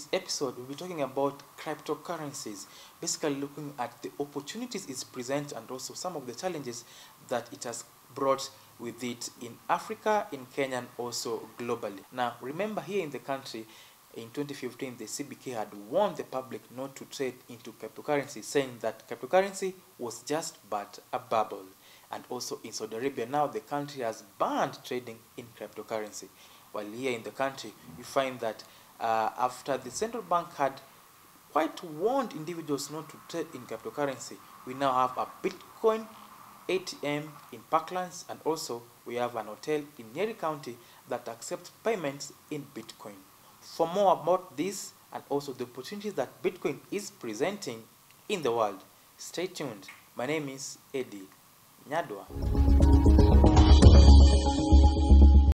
today's episode, we'll be talking about cryptocurrencies, basically looking at the opportunities it presents and also some of the challenges that it has brought with it in Africa, in Kenya, and also globally. Now, remember here in the country, in 2015, the CBK had warned the public not to trade into cryptocurrency, saying that cryptocurrency was just but a bubble. And also in Saudi Arabia, now the country has banned trading in cryptocurrency. While here in the country, you find that uh, after the central bank had quite warned individuals not to trade in cryptocurrency, we now have a Bitcoin ATM in Parklands, and also we have an hotel in Nyeri County that accepts payments in Bitcoin. For more about this and also the opportunities that Bitcoin is presenting in the world, stay tuned. My name is Eddy Nyadwa.